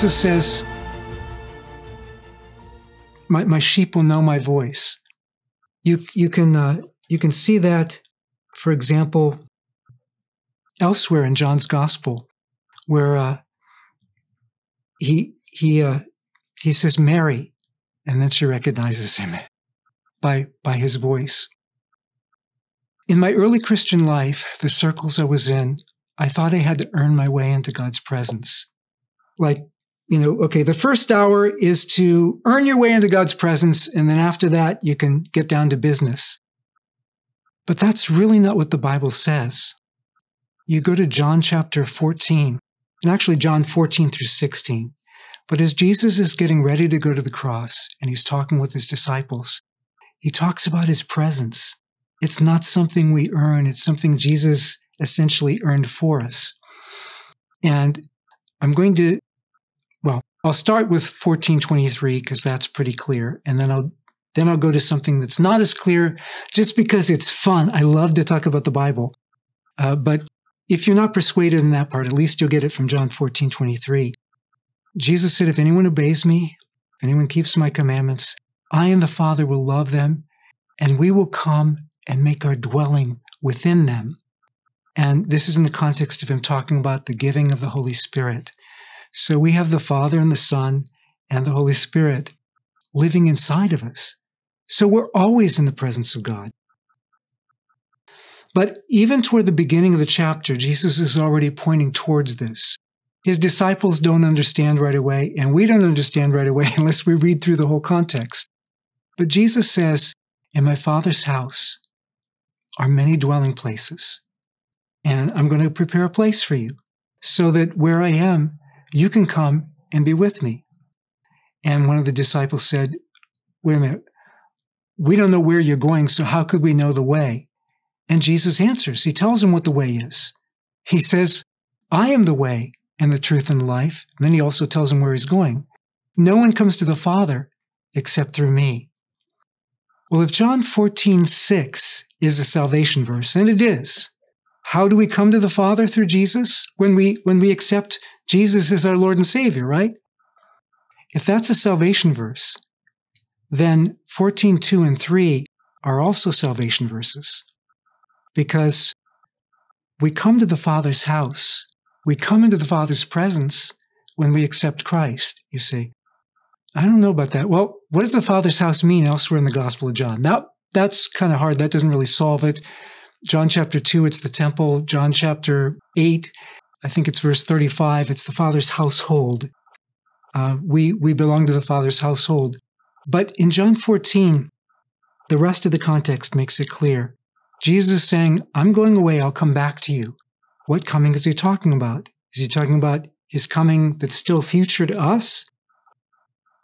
Jesus says, my, my sheep will know my voice. You, you, can, uh, you can see that, for example, elsewhere in John's gospel, where uh, he, he, uh, he says, Mary, and then she recognizes him by, by his voice. In my early Christian life, the circles I was in, I thought I had to earn my way into God's presence. Like, you know, okay, the first hour is to earn your way into God's presence, and then after that, you can get down to business. But that's really not what the Bible says. You go to John chapter 14, and actually John 14 through 16. But as Jesus is getting ready to go to the cross and he's talking with his disciples, he talks about his presence. It's not something we earn, it's something Jesus essentially earned for us. And I'm going to, I'll start with 1423 because that's pretty clear. And then I'll, then I'll go to something that's not as clear just because it's fun. I love to talk about the Bible. Uh, but if you're not persuaded in that part, at least you'll get it from John 14, 23. Jesus said, If anyone obeys me, if anyone keeps my commandments, I and the Father will love them, and we will come and make our dwelling within them. And this is in the context of him talking about the giving of the Holy Spirit. So we have the Father and the Son and the Holy Spirit living inside of us. So we're always in the presence of God. But even toward the beginning of the chapter, Jesus is already pointing towards this. His disciples don't understand right away, and we don't understand right away unless we read through the whole context. But Jesus says, In my Father's house are many dwelling places, and I'm going to prepare a place for you so that where I am, you can come and be with me. And one of the disciples said, Wait a minute, we don't know where you're going, so how could we know the way? And Jesus answers. He tells him what the way is. He says, I am the way and the truth and life. And then he also tells him where he's going. No one comes to the Father except through me. Well, if John 14, 6 is a salvation verse, and it is, how do we come to the Father through Jesus? When we, when we accept Jesus as our Lord and Savior, right? If that's a salvation verse, then 14, 2 and 3 are also salvation verses. Because we come to the Father's house, we come into the Father's presence when we accept Christ, you see. I don't know about that. Well, what does the Father's house mean elsewhere in the Gospel of John? Now, that's kind of hard. That doesn't really solve it. John chapter 2, it's the temple. John chapter 8, I think it's verse 35, it's the Father's household. Uh, we, we belong to the Father's household. But in John 14, the rest of the context makes it clear. Jesus is saying, I'm going away, I'll come back to you. What coming is he talking about? Is he talking about his coming that's still future to us?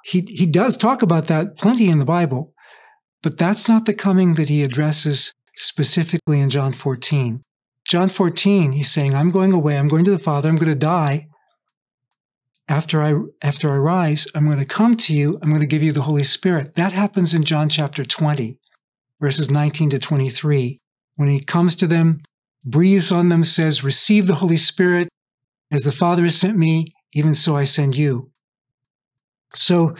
he, he does talk about that plenty in the Bible, but that's not the coming that he addresses specifically in John 14. John 14, he's saying, I'm going away, I'm going to the Father, I'm going to die. After I, after I rise, I'm going to come to you, I'm going to give you the Holy Spirit. That happens in John chapter 20, verses 19 to 23. When he comes to them, breathes on them, says, Receive the Holy Spirit. As the Father has sent me, even so I send you. So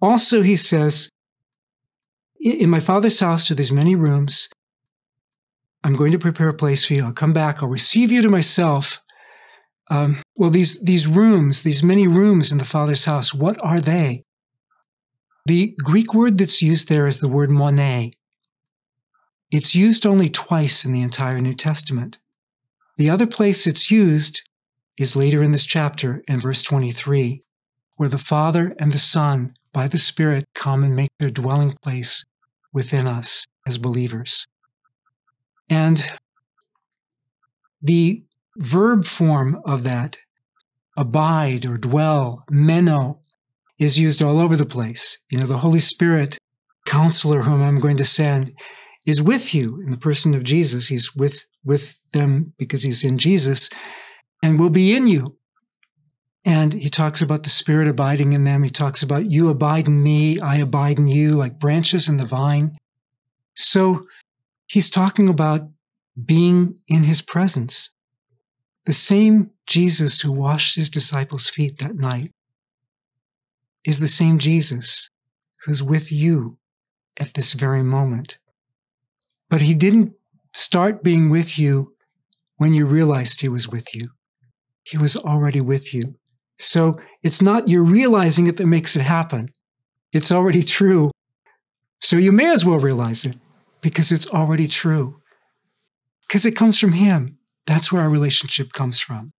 also he says, in my father's house are these many rooms. I'm going to prepare a place for you. I'll come back. I'll receive you to myself. Um, well, these, these rooms, these many rooms in the Father's house, what are they? The Greek word that's used there is the word mone. It's used only twice in the entire New Testament. The other place it's used is later in this chapter in verse 23 where the Father and the Son, by the Spirit, come and make their dwelling place within us as believers. And the verb form of that, abide or dwell, meno, is used all over the place. You know, the Holy Spirit, counselor whom I'm going to send, is with you in the person of Jesus. He's with, with them because he's in Jesus and will be in you and he talks about the Spirit abiding in them. He talks about you abide in me, I abide in you, like branches in the vine. So he's talking about being in his presence. The same Jesus who washed his disciples' feet that night is the same Jesus who's with you at this very moment. But he didn't start being with you when you realized he was with you. He was already with you. So it's not you realizing it that makes it happen. It's already true. So you may as well realize it because it's already true. Because it comes from him. That's where our relationship comes from.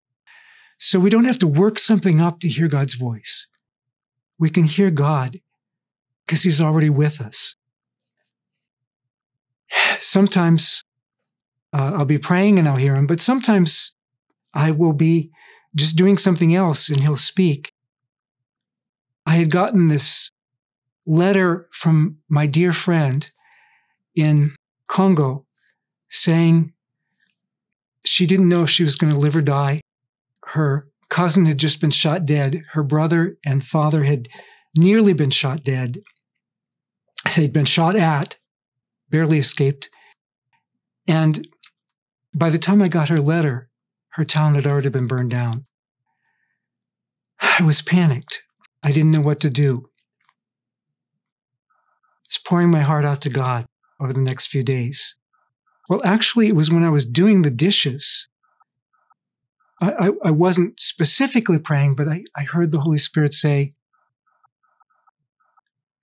So we don't have to work something up to hear God's voice. We can hear God because he's already with us. Sometimes uh, I'll be praying and I'll hear him, but sometimes I will be just doing something else and he'll speak. I had gotten this letter from my dear friend in Congo saying she didn't know if she was going to live or die. Her cousin had just been shot dead. Her brother and father had nearly been shot dead. They'd been shot at, barely escaped. And by the time I got her letter, her town had already been burned down. I was panicked. I didn't know what to do. It's pouring my heart out to God over the next few days. Well, actually, it was when I was doing the dishes. I, I, I wasn't specifically praying, but I, I heard the Holy Spirit say,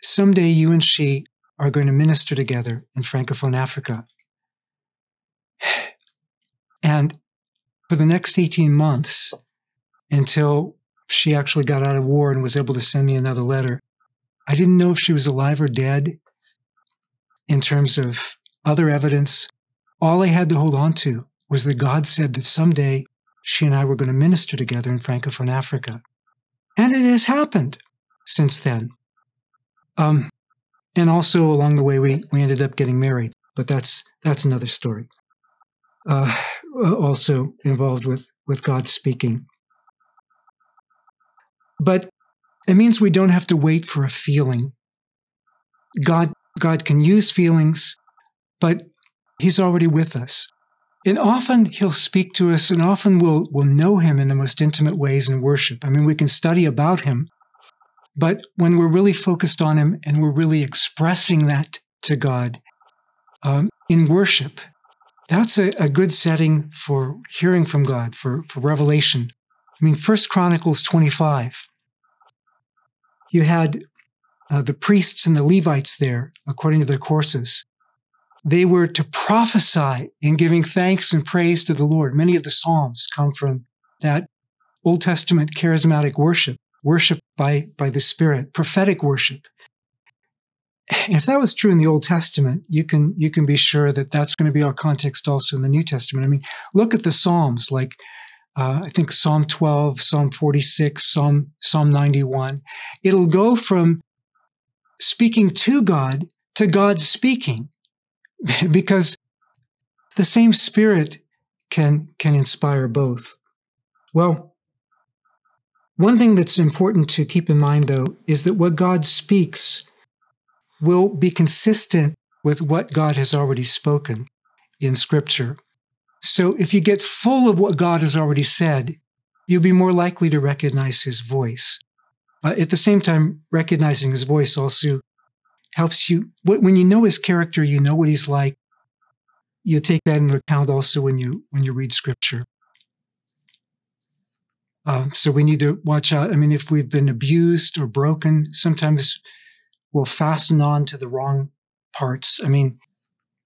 Someday you and she are going to minister together in Francophone Africa. And for the next 18 months, until she actually got out of war and was able to send me another letter, I didn't know if she was alive or dead in terms of other evidence. All I had to hold on to was that God said that someday she and I were going to minister together in Francophone Africa. And it has happened since then. Um, and also along the way, we, we ended up getting married, but that's, that's another story. Uh, also involved with, with God speaking. But it means we don't have to wait for a feeling. God, God can use feelings, but He's already with us. And often He'll speak to us, and often we'll, we'll know Him in the most intimate ways in worship. I mean, we can study about Him, but when we're really focused on Him and we're really expressing that to God um, in worship, that's a, a, good setting for hearing from God, for, for revelation. I mean, First Chronicles 25 you had uh, the priests and the Levites there, according to their courses. They were to prophesy in giving thanks and praise to the Lord. Many of the Psalms come from that Old Testament charismatic worship, worship by, by the Spirit, prophetic worship. If that was true in the Old Testament, you can, you can be sure that that's going to be our context also in the New Testament. I mean, look at the Psalms like uh, I think Psalm 12, Psalm 46, Psalm, Psalm 91. It'll go from speaking to God to God speaking because the same spirit can, can inspire both. Well, one thing that's important to keep in mind though is that what God speaks will be consistent with what God has already spoken in scripture. So if you get full of what God has already said, you'll be more likely to recognize his voice. Uh, at the same time, recognizing his voice also helps you, when you know his character, you know what he's like. You take that into account also when you, when you read scripture. Um, so we need to watch out. I mean, if we've been abused or broken, sometimes we'll fasten on to the wrong parts. I mean,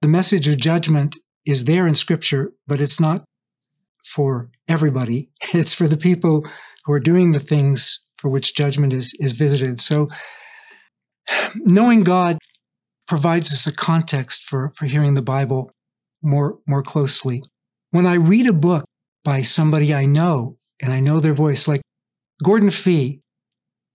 the message of judgment is there in scripture, but it's not for everybody. It's for the people who are doing the things for which judgment is, is visited. So knowing God provides us a context for, for hearing the Bible more, more closely. When I read a book by somebody I know and I know their voice, like Gordon Fee,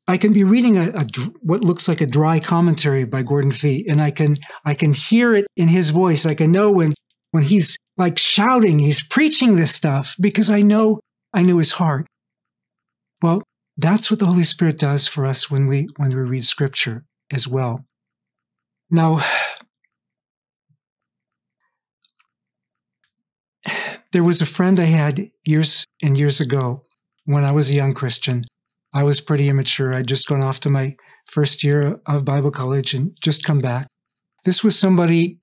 I can be reading a, a, what looks like a dry commentary by Gordon Fee, and I can I can hear it in his voice. I can know when when he's like shouting, he's preaching this stuff because I know, I know his heart. Well, that's what the Holy Spirit does for us when we, when we read scripture as well. Now, there was a friend I had years and years ago when I was a young Christian I was pretty immature. I'd just gone off to my first year of Bible college and just come back. This was somebody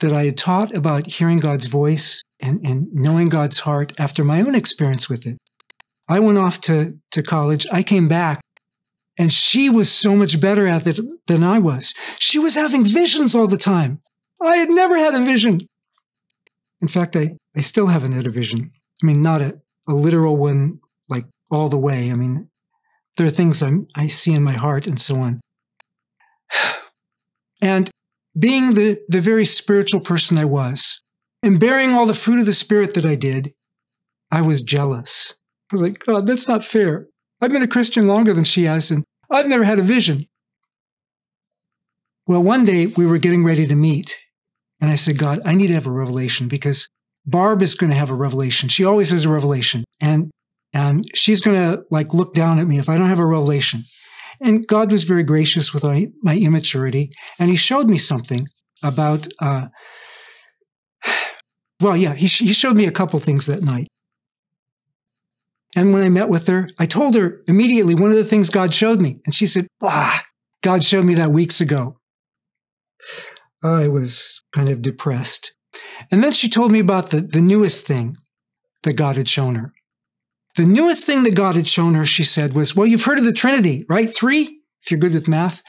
that I had taught about hearing God's voice and, and knowing God's heart after my own experience with it. I went off to, to college. I came back and she was so much better at it than I was. She was having visions all the time. I had never had a vision. In fact, I, I still haven't had a vision. I mean, not a, a literal one, like all the way. I mean, there are things I'm, I see in my heart and so on. And being the, the very spiritual person I was, and bearing all the fruit of the Spirit that I did, I was jealous. I was like, God, that's not fair. I've been a Christian longer than she has, and I've never had a vision. Well, one day we were getting ready to meet, and I said, God, I need to have a revelation because Barb is going to have a revelation. She always has a revelation. And and she's going to like look down at me if I don't have a revelation. And God was very gracious with my, my immaturity, and He showed me something about. Uh, well, yeah, he, he showed me a couple things that night. And when I met with her, I told her immediately one of the things God showed me. And she said, Ah, God showed me that weeks ago. I was kind of depressed. And then she told me about the, the newest thing that God had shown her. The newest thing that God had shown her, she said, was, well, you've heard of the Trinity, right? Three, if you're good with math.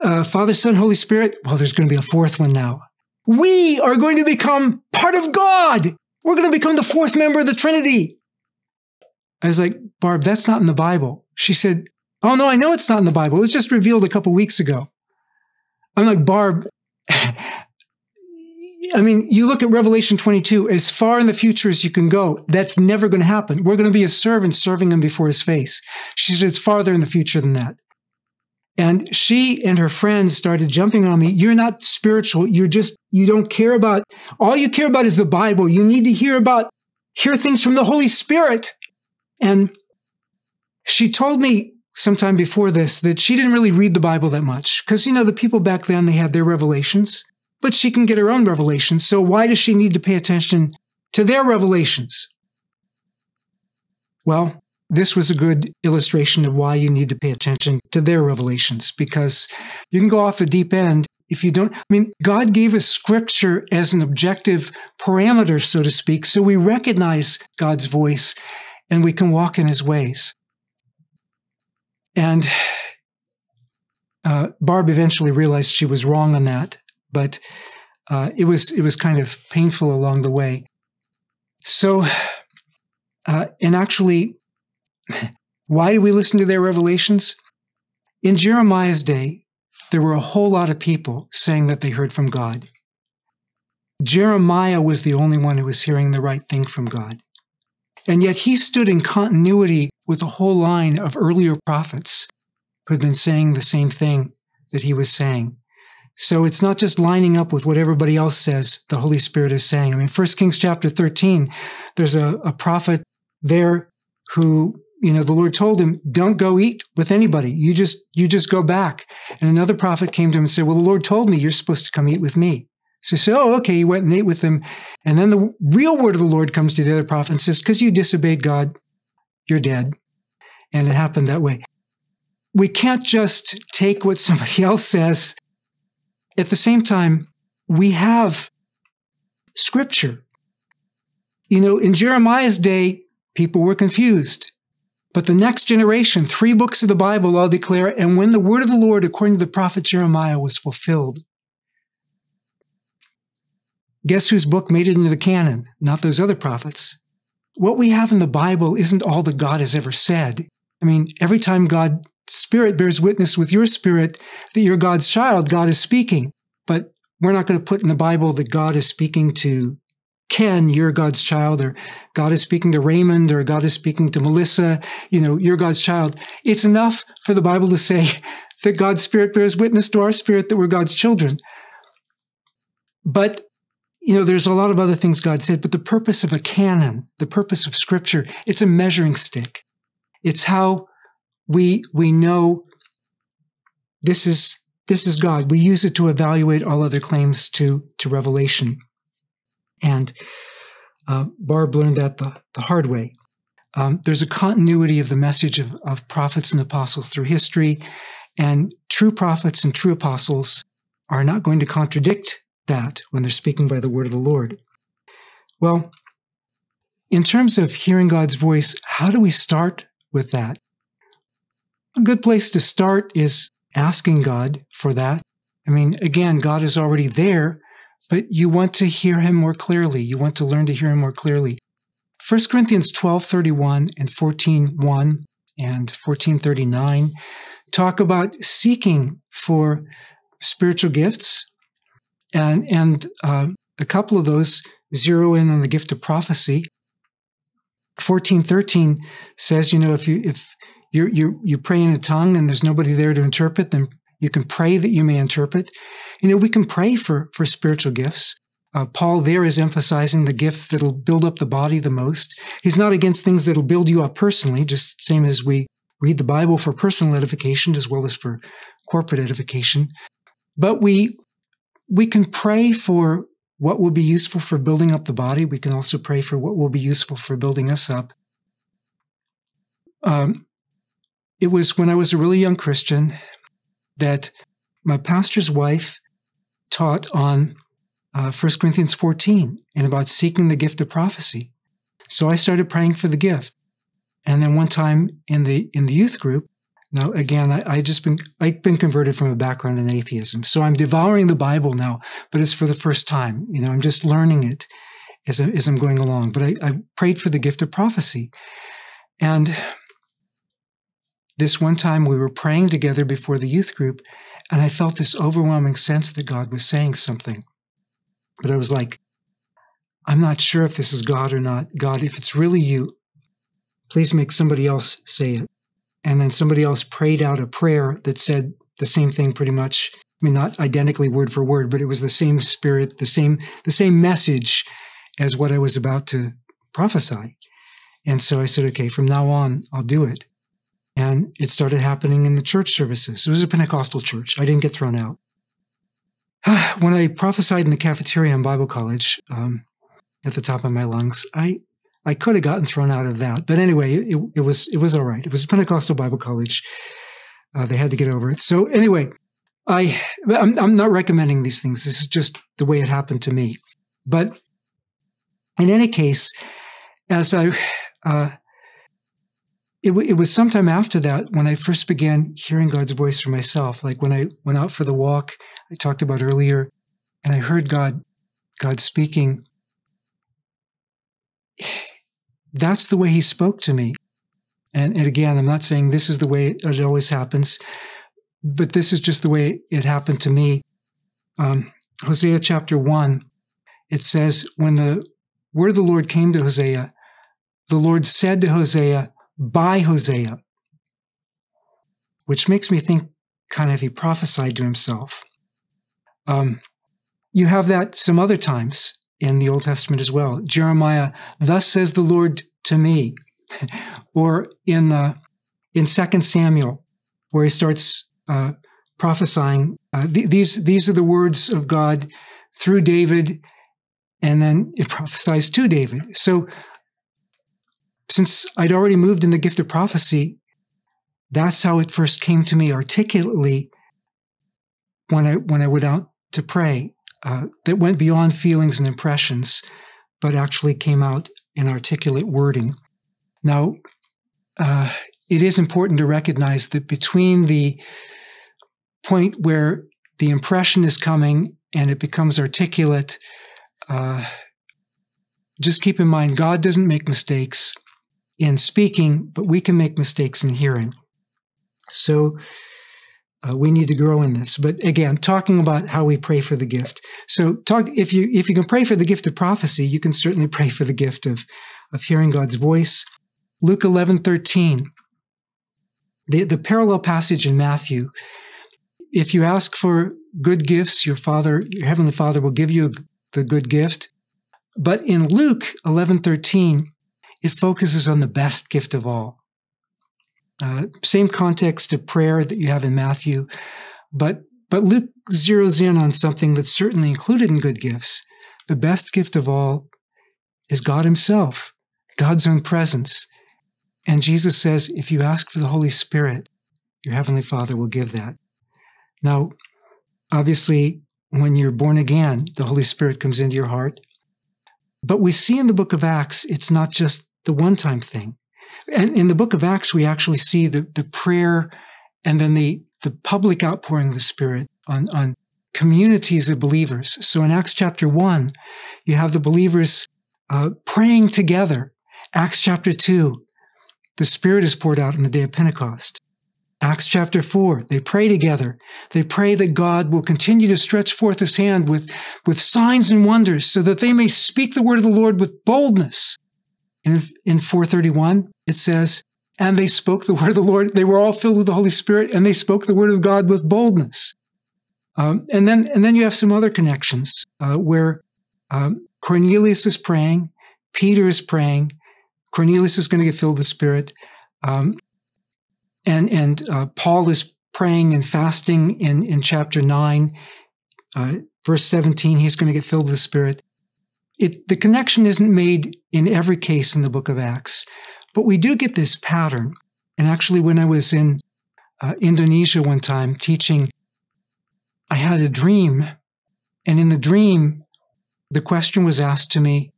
Uh, Father, Son, Holy Spirit. Well, there's going to be a fourth one now. We are going to become part of God. We're going to become the fourth member of the Trinity. I was like, Barb, that's not in the Bible. She said, Oh, no, I know it's not in the Bible. It was just revealed a couple weeks ago. I'm like, Barb, I mean, you look at Revelation 22, as far in the future as you can go, that's never going to happen. We're going to be a servant serving him before his face. She said, it's farther in the future than that. And she and her friends started jumping on me. You're not spiritual. You're just, you don't care about, all you care about is the Bible. You need to hear about, hear things from the Holy Spirit. And she told me sometime before this that she didn't really read the Bible that much. Because, you know, the people back then, they had their revelations but she can get her own revelations. So why does she need to pay attention to their revelations? Well, this was a good illustration of why you need to pay attention to their revelations because you can go off a deep end if you don't. I mean, God gave us scripture as an objective parameter, so to speak, so we recognize God's voice and we can walk in his ways. And uh, Barb eventually realized she was wrong on that but uh, it was it was kind of painful along the way. So, uh, and actually, why do we listen to their revelations? In Jeremiah's day, there were a whole lot of people saying that they heard from God. Jeremiah was the only one who was hearing the right thing from God. And yet he stood in continuity with a whole line of earlier prophets who had been saying the same thing that he was saying. So it's not just lining up with what everybody else says the Holy Spirit is saying. I mean, First Kings chapter 13, there's a, a prophet there who, you know, the Lord told him, don't go eat with anybody. You just, you just go back. And another prophet came to him and said, well, the Lord told me you're supposed to come eat with me. So he said, oh, okay. He went and ate with them. And then the real word of the Lord comes to the other prophet and says, because you disobeyed God, you're dead. And it happened that way. We can't just take what somebody else says at the same time, we have scripture. You know, in Jeremiah's day, people were confused. But the next generation, three books of the Bible all declare, and when the word of the Lord, according to the prophet Jeremiah, was fulfilled. Guess whose book made it into the canon? Not those other prophets. What we have in the Bible isn't all that God has ever said. I mean, every time God spirit bears witness with your spirit that you're God's child, God is speaking. But we're not going to put in the Bible that God is speaking to Ken, you're God's child, or God is speaking to Raymond, or God is speaking to Melissa, you know, you're God's child. It's enough for the Bible to say that God's spirit bears witness to our spirit that we're God's children. But you know, there's a lot of other things God said, but the purpose of a canon, the purpose of scripture, it's a measuring stick. It's how we, we know this is, this is God. We use it to evaluate all other claims to, to revelation. And uh, Barb learned that the, the hard way. Um, there's a continuity of the message of, of prophets and apostles through history, and true prophets and true apostles are not going to contradict that when they're speaking by the word of the Lord. Well, in terms of hearing God's voice, how do we start with that? A good place to start is asking God for that. I mean, again, God is already there, but you want to hear him more clearly. You want to learn to hear him more clearly. 1 Corinthians 12:31 and 14:1 and 14:39 talk about seeking for spiritual gifts, and and uh, a couple of those zero in on the gift of prophecy. 14:13 says, you know, if you if you you you pray in a tongue and there's nobody there to interpret, then you can pray that you may interpret. You know, we can pray for for spiritual gifts. Uh, Paul there is emphasizing the gifts that'll build up the body the most. He's not against things that'll build you up personally, just same as we read the Bible for personal edification as well as for corporate edification. But we we can pray for what will be useful for building up the body. We can also pray for what will be useful for building us up. Um, it was when I was a really young Christian that my pastor's wife taught on uh, 1 Corinthians 14 and about seeking the gift of prophecy. So I started praying for the gift. And then one time in the in the youth group, now again, I, I just been I've been converted from a background in atheism. So I'm devouring the Bible now, but it's for the first time. You know, I'm just learning it as, I, as I'm going along. But I, I prayed for the gift of prophecy. And this one time we were praying together before the youth group, and I felt this overwhelming sense that God was saying something. But I was like, I'm not sure if this is God or not. God, if it's really you, please make somebody else say it. And then somebody else prayed out a prayer that said the same thing pretty much. I mean, not identically word for word, but it was the same spirit, the same, the same message as what I was about to prophesy. And so I said, okay, from now on, I'll do it. And it started happening in the church services. It was a Pentecostal church. I didn't get thrown out. when I prophesied in the cafeteria in Bible college, um, at the top of my lungs, I, I could have gotten thrown out of that. But anyway, it, it was, it was all right. It was Pentecostal Bible college. Uh, they had to get over it. So anyway, I, I'm, I'm not recommending these things. This is just the way it happened to me. But in any case, as I, uh, it, it was sometime after that when I first began hearing God's voice for myself. Like when I went out for the walk I talked about earlier, and I heard God, God speaking. That's the way He spoke to me. And, and again, I'm not saying this is the way it always happens, but this is just the way it happened to me. Um, Hosea chapter 1, it says, When the word of the Lord came to Hosea, the Lord said to Hosea, by Hosea, which makes me think kind of he prophesied to himself. Um, you have that some other times in the Old Testament as well. Jeremiah, thus says the Lord to me, or in uh, in Second Samuel, where he starts uh, prophesying. Uh, th- these these are the words of God through David, and then it prophesies to David. So since I'd already moved in the gift of prophecy, that's how it first came to me articulately when I when I went out to pray. Uh, that went beyond feelings and impressions, but actually came out in articulate wording. Now, uh, it is important to recognize that between the point where the impression is coming and it becomes articulate, uh, just keep in mind God doesn't make mistakes in speaking, but we can make mistakes in hearing. So uh, we need to grow in this. But again, talking about how we pray for the gift. So talk if you if you can pray for the gift of prophecy, you can certainly pray for the gift of of hearing God's voice. Luke eleven thirteen. The, the parallel passage in Matthew. If you ask for good gifts, your Father, your Heavenly Father will give you the good gift. But in Luke eleven thirteen, it focuses on the best gift of all. Uh, same context of prayer that you have in Matthew, but but Luke zeroes in on something that's certainly included in good gifts. The best gift of all is God Himself, God's own presence. And Jesus says, if you ask for the Holy Spirit, your Heavenly Father will give that. Now, obviously, when you're born again, the Holy Spirit comes into your heart. But we see in the book of Acts, it's not just the one time thing. And in the book of Acts, we actually see the, the prayer and then the, the public outpouring of the Spirit on, on communities of believers. So in Acts chapter 1, you have the believers uh, praying together. Acts chapter 2, the Spirit is poured out on the day of Pentecost. Acts chapter 4, they pray together. They pray that God will continue to stretch forth his hand with, with signs and wonders so that they may speak the word of the Lord with boldness. And in 431, it says, and they spoke the word of the Lord. They were all filled with the Holy Spirit and they spoke the word of God with boldness. Um, and then, and then you have some other connections uh, where um, Cornelius is praying, Peter is praying, Cornelius is going to get filled with the Spirit. Um, and and uh, Paul is praying and fasting in in chapter nine, uh, verse seventeen. He's going to get filled with the Spirit. It, the connection isn't made in every case in the book of Acts, but we do get this pattern. And actually, when I was in uh, Indonesia one time teaching, I had a dream, and in the dream, the question was asked to me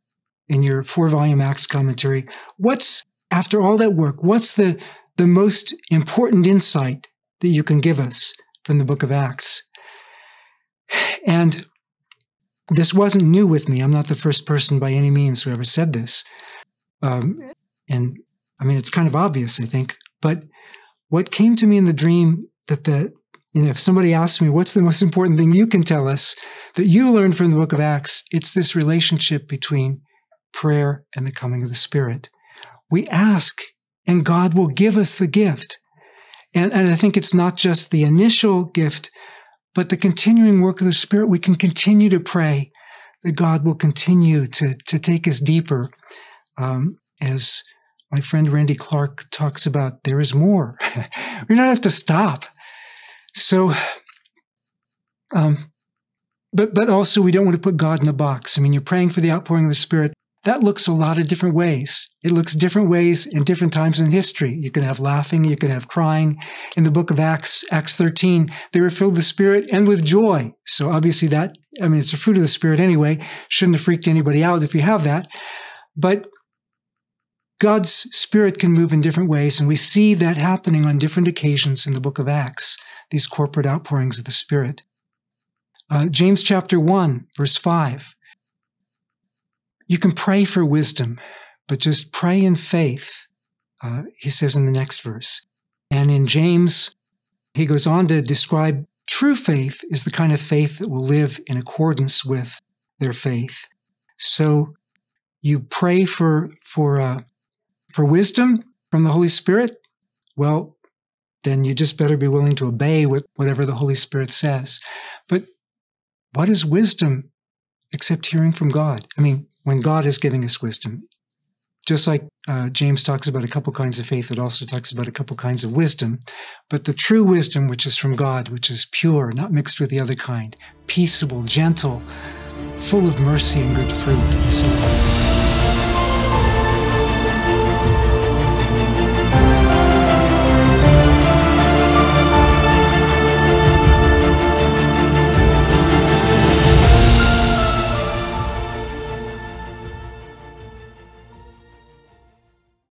in your four volume Acts commentary: What's after all that work? What's the the most important insight that you can give us from the book of Acts. And this wasn't new with me. I'm not the first person by any means who ever said this. Um, and I mean, it's kind of obvious, I think. But what came to me in the dream that the, you know, if somebody asks me, what's the most important thing you can tell us that you learned from the book of Acts? It's this relationship between prayer and the coming of the Spirit. We ask and God will give us the gift. And, and I think it's not just the initial gift, but the continuing work of the Spirit. We can continue to pray that God will continue to, to take us deeper. Um, as my friend Randy Clark talks about, there is more. we don't have to stop. So, um, but but also we don't want to put God in a box. I mean, you're praying for the outpouring of the Spirit that looks a lot of different ways. It looks different ways in different times in history. You can have laughing, you can have crying. In the book of Acts, Acts 13, they were filled with the Spirit and with joy. So obviously that, I mean, it's a fruit of the Spirit anyway. Shouldn't have freaked anybody out if you have that. But God's Spirit can move in different ways, and we see that happening on different occasions in the book of Acts, these corporate outpourings of the Spirit. Uh, James chapter 1, verse 5 you can pray for wisdom, but just pray in faith, uh, he says in the next verse. And in James, he goes on to describe true faith is the kind of faith that will live in accordance with their faith. So you pray for for uh, for wisdom from the Holy Spirit. Well, then you just better be willing to obey with whatever the Holy Spirit says. But what is wisdom except hearing from God? I mean, when God is giving us wisdom. Just like uh, James talks about a couple kinds of faith, it also talks about a couple kinds of wisdom. But the true wisdom, which is from God, which is pure, not mixed with the other kind, peaceable, gentle, full of mercy and good fruit, and so on.